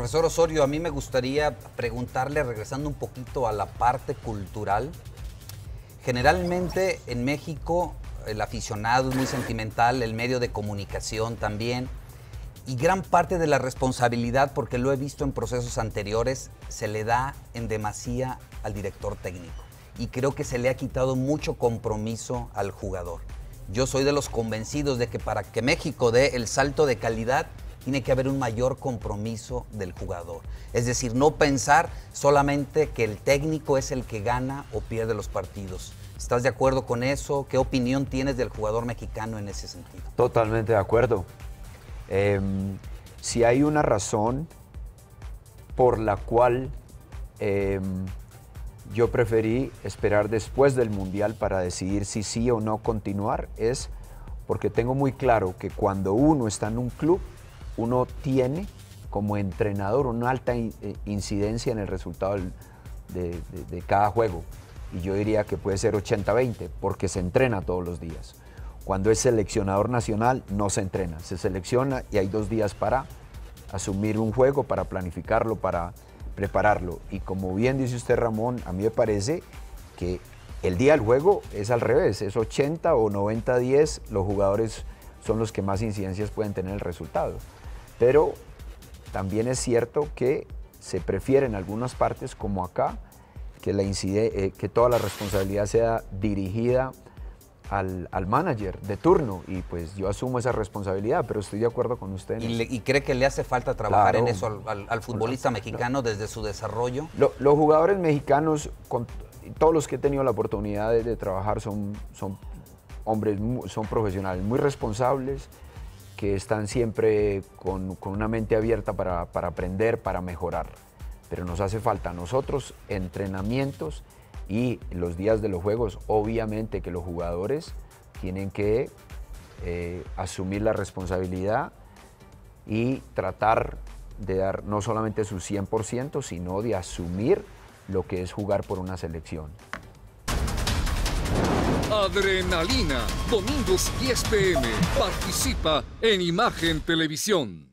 Profesor Osorio, a mí me gustaría preguntarle, regresando un poquito a la parte cultural. Generalmente en México el aficionado es muy sentimental, el medio de comunicación también, y gran parte de la responsabilidad, porque lo he visto en procesos anteriores, se le da en demasía al director técnico. Y creo que se le ha quitado mucho compromiso al jugador. Yo soy de los convencidos de que para que México dé el salto de calidad, tiene que haber un mayor compromiso del jugador. Es decir, no pensar solamente que el técnico es el que gana o pierde los partidos. ¿Estás de acuerdo con eso? ¿Qué opinión tienes del jugador mexicano en ese sentido? Totalmente de acuerdo. Em, si hay una razón por la cual em, yo preferí esperar después del Mundial para decidir si sí o no continuar, es porque tengo muy claro que cuando uno está en un club, uno tiene como entrenador una alta eh, incidencia en el resultado de, cada juego. Y yo diría que puede ser 80-20, porque se entrena todos los días. Cuando es seleccionador nacional, no se entrena, se selecciona y hay dos días para asumir un juego, para planificarlo, para prepararlo. Y como bien dice usted, Ramón, a mí me parece que el día del juego es al revés, es 80 o 90-10, los jugadores son los que más incidencias pueden tener el resultado. Pero también es cierto que se prefiere en algunas partes, como acá, que, la eh, que toda la responsabilidad sea dirigida al, manager de turno y pues yo asumo esa responsabilidad, pero estoy de acuerdo con usted. ¿Y, cree que le hace falta trabajar en eso al, futbolista mexicano desde su desarrollo? los jugadores mexicanos, con, todos los que he tenido la oportunidad de, de trabajar son, son hombres, son profesionales muy responsables, que están siempre con, una mente abierta para, aprender, para mejorar. Pero nos hace falta a nosotros entrenamientos y los días de los juegos, obviamente que los jugadores tienen que eh, asumir la responsabilidad y tratar de dar no solamente su 100%, sino de asumir lo que es jugar por una selección. Adrenalina, domingos 10 pm. Participa en Imagen Televisión.